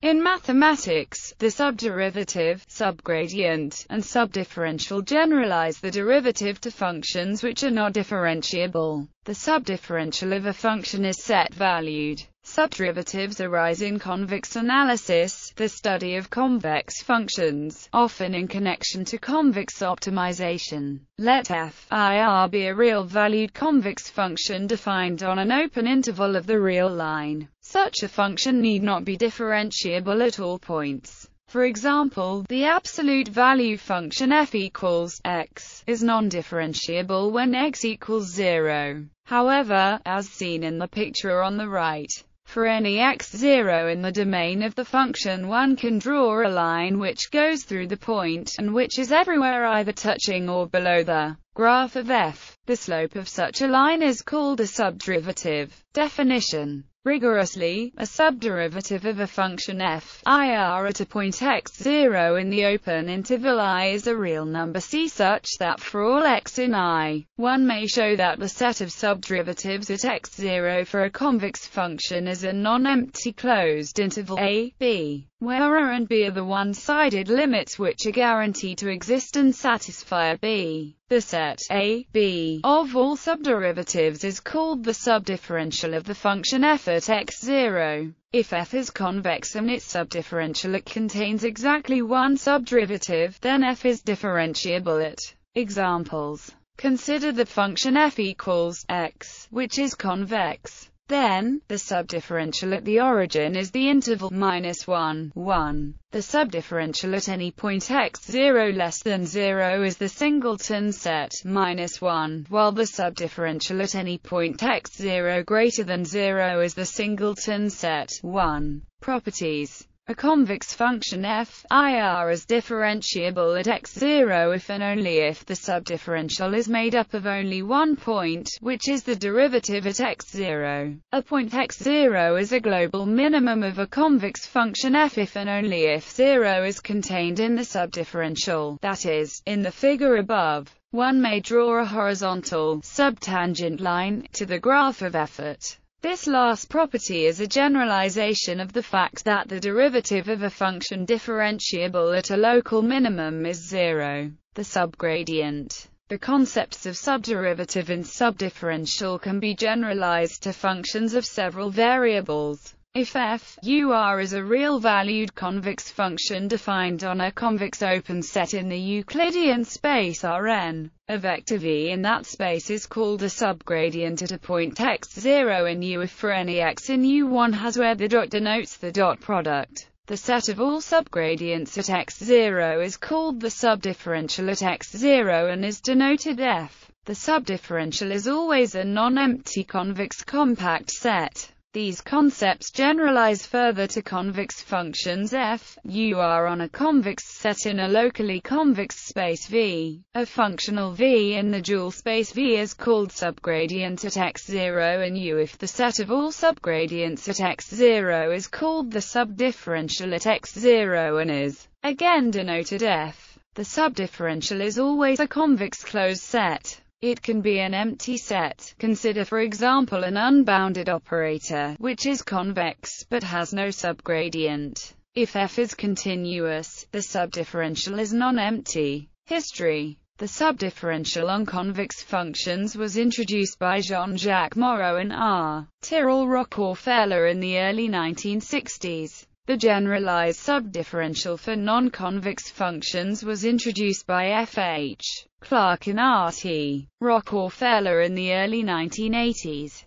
In mathematics, the subderivative, subgradient, and subdifferential generalize the derivative to functions which are not differentiable. The subdifferential of a function is set-valued. Subderivatives arise in convex analysis, the study of convex functions, often in connection to convex optimization. Let f ir be a real-valued convex function defined on an open interval of the real line. Such a function need not be differentiable at all points. For example, the absolute value function f equals x is non-differentiable when x equals 0. However, as seen in the picture on the right, for any x0 in the domain of the function one can draw a line which goes through the point, and which is everywhere either touching or below the graph of f. The slope of such a line is called a subderivative. Definition rigorously, a subderivative of a function f. Ir at a point x0 in the open interval. I is a real number. C such that for all x in i, one may show that the set of subderivatives at x0 for a convex function is a non-empty closed interval. A, b, where a and b are the one-sided limits which are guaranteed to exist and satisfy b. The set a, b of all subderivatives is called the subdifferential of the function f at x0. If f is convex and its subdifferential it contains exactly one subderivative, then f is differentiable at examples. Consider the function f equals x, which is convex. Then, the subdifferential at the origin is the interval minus 1, 1. The subdifferential at any point x0 less than 0 is the singleton set, minus 1, while the subdifferential at any point x0 greater than 0 is the singleton set, 1. Properties a convex function f is differentiable at x0 if and only if the subdifferential is made up of only one point, which is the derivative at x0. A point x0 is a global minimum of a convex function f if and only if 0 is contained in the subdifferential, that is, in the figure above. One may draw a horizontal, subtangent line, to the graph of effort. This last property is a generalization of the fact that the derivative of a function differentiable at a local minimum is zero. The subgradient. The concepts of subderivative and subdifferential can be generalized to functions of several variables. If f ur is a real-valued convex function defined on a convex open set in the Euclidean space Rn, a vector v in that space is called a subgradient at a point x0 in U if for any x in U one has where the dot denotes the dot product. The set of all subgradients at x0 is called the subdifferential at x0 and is denoted f. The subdifferential is always a non-empty convex compact set. These concepts generalize further to convex functions f, u are on a convex set in a locally convex space V. A functional V in the dual space V is called subgradient at x0 and u if the set of all subgradients at x0 is called the subdifferential at x0 and is, again denoted f. The subdifferential is always a convex closed set. It can be an empty set. Consider for example an unbounded operator, which is convex, but has no subgradient. If f is continuous, the subdifferential is non-empty. History The subdifferential on convex functions was introduced by Jean-Jacques Moreau and R. Tyrrell Rockafellar in the early 1960s. The generalized subdifferential for non-convex functions was introduced by F. H. Clarke and R. T. Rockafellar in the early 1980s.